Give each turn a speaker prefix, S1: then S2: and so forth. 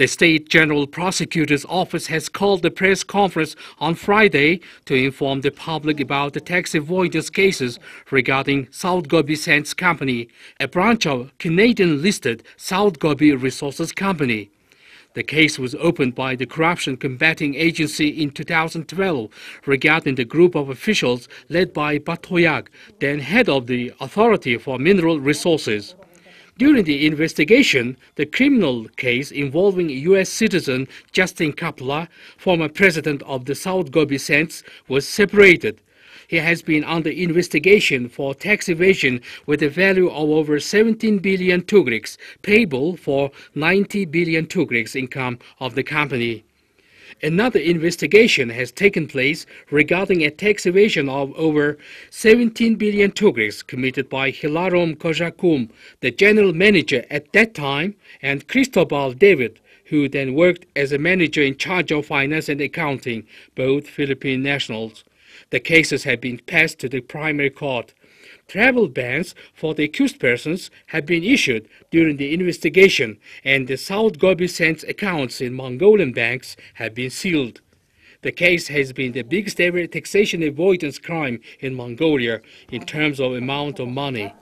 S1: The State General Prosecutor's Office has called a press conference on Friday to inform the public about the tax avoidance cases regarding South Gobi Sands Company, a branch of Canadian-listed South Gobi Resources Company. The case was opened by the Corruption Combating Agency in 2012 regarding the group of officials led by Batoyag, then head of the Authority for Mineral Resources. During the investigation, the criminal case involving U.S. citizen Justin Kapla, former president of the South Gobi Sands, was separated. He has been under investigation for tax evasion with a value of over 17 billion tugriks, payable for 90 billion tugriks income of the company. Another investigation has taken place regarding a tax evasion of over 17 billion tugriks committed by Hilarion Cajucom, the general manager at that time, and Cristobal David, who then worked as a manager in charge of finance and accounting, both Philippine nationals. The cases have been passed to the primary court. Travel bans for the accused persons have been issued during the investigation, and the South Gobi Sands accounts in Mongolian banks have been sealed. The case has been the biggest ever taxation avoidance crime in Mongolia in terms of amount of money.